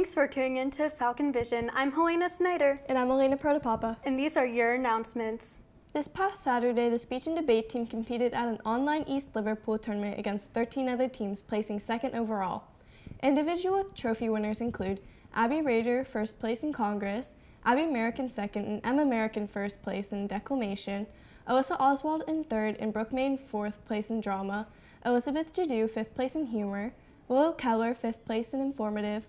Thanks for tuning in to Falcon Vision. I'm Helena Snyder, And I'm Elena Protopapa. and these are your announcements. This past Saturday, the speech and debate team competed at an online East Liverpool tournament against 13 other teams, placing second overall. Individual trophy winners include Abby Rader, first place in Congress, Abby American second, and Emma American first place in declamation, Alyssa Oswald in third, and Brooke Main fourth place in drama, Elizabeth Jadu fifth place in humor, Willow Keller fifth place in informative,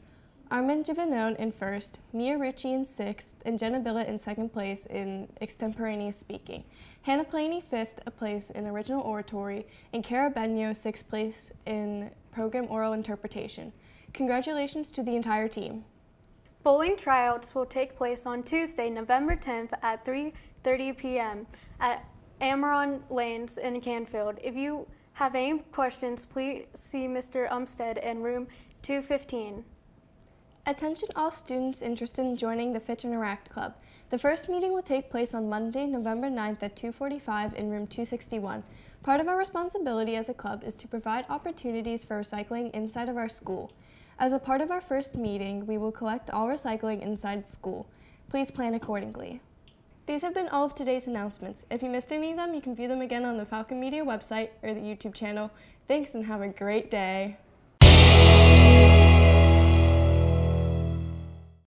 Armand Givanone in first, Mia Ritchie in sixth, and Jenna Billett in second place in extemporaneous speaking. Hannah Planey fifth place in original oratory, and Cara Benyo sixth place in program oral interpretation. Congratulations to the entire team. Bowling tryouts will take place on Tuesday, November 10th at 3:30 p.m. at Amaron Lanes in Canfield. If you have any questions, please see Mr. Umstead in room 215. Attention all students interested in joining the Fitch Interact Club. The first meeting will take place on Monday, November 9th at 2:45 in room 261. Part of our responsibility as a club is to provide opportunities for recycling inside of our school. As a part of our first meeting, we will collect all recycling inside school. Please plan accordingly. These have been all of today's announcements. If you missed any of them, you can view them again on the Falcon Media website or the YouTube channel. Thanks and have a great day.